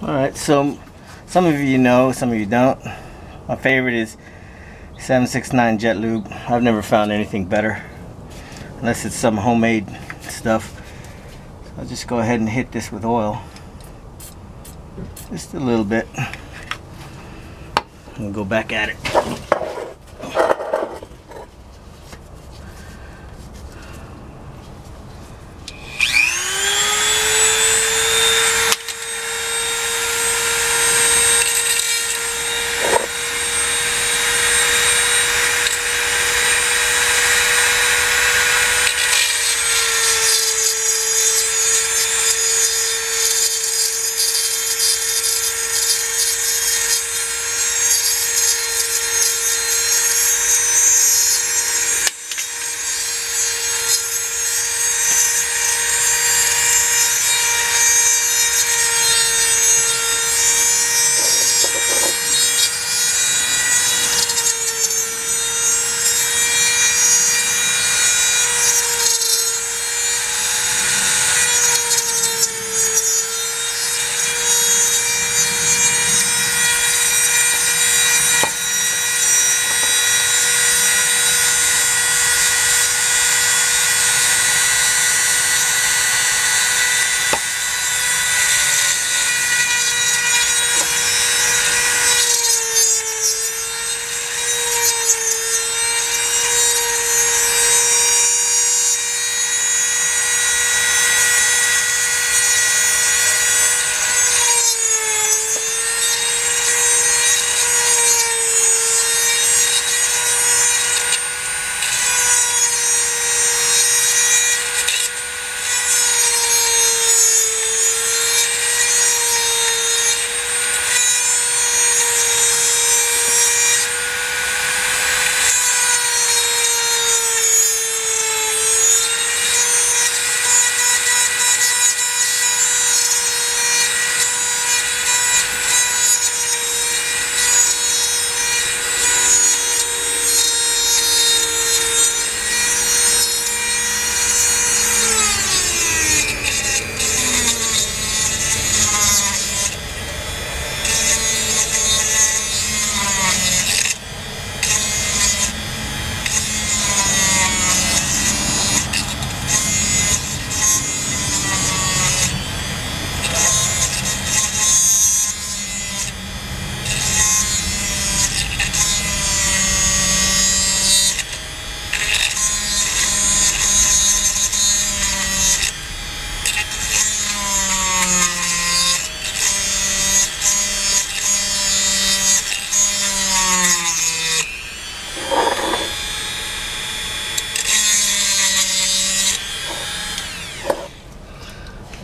Alright, so some of you know, some of you don't. My favorite is 769 Jet Lube. I've never found anything better. Unless it's some homemade stuff. I'll just go ahead and hit this with oil. Just a little bit. And go back at it.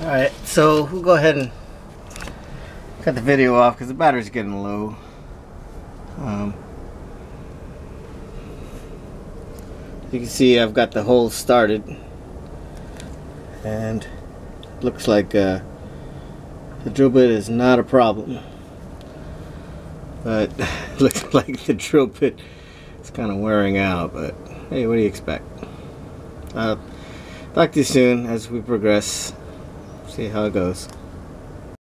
Alright, so we'll go ahead and cut the video off because the battery's getting low. Um, you can see I've got the hole started. And looks like uh, the drill bit is not a problem. But looks like the drill bit is kind of wearing out but hey what do you expect? Uh, talk to you soon as we progress see how it goes.